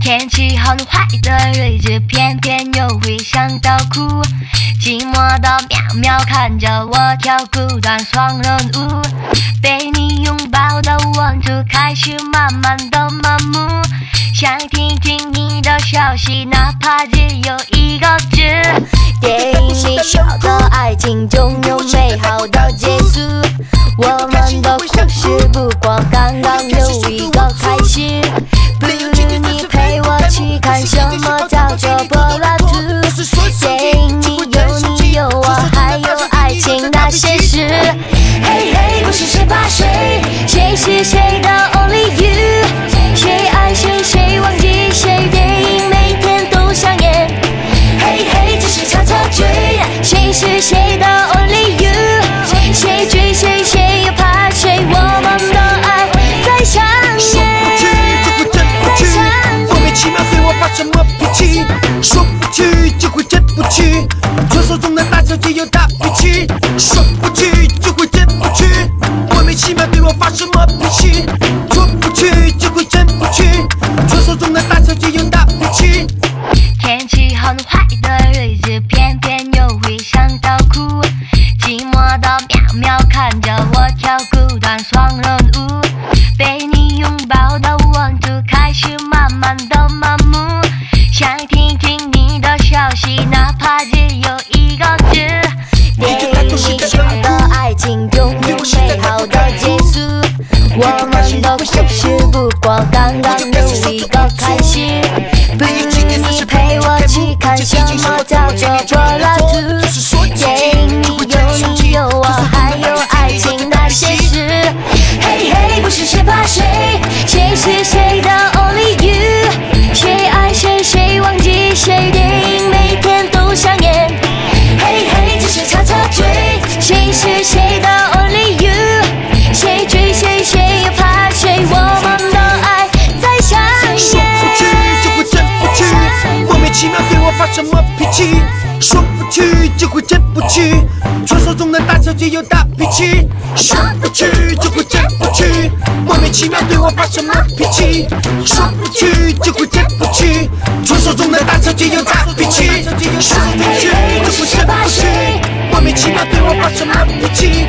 天气很坏的日子偏偏又会想到哭。寂寞的喵喵看着我跳孤单双人舞。抱的温度开始慢慢的麻木，想听听你的消息，哪怕只有一个字。电影里说的爱情总有美好的结束，我们的故事不过刚刚有一个开始。不去就会真不去，这么刚刚有一个开始。不如你陪我去看什么叫做柏拉图。么脾气？说不去就会真不去，传说中的大小姐有大脾气。说不去就会真不去，莫名其妙对我发什么脾气？说不去就会真不去，传说中的大小姐有大脾气。说不去就会真不去，莫名其妙对我发什么脾气？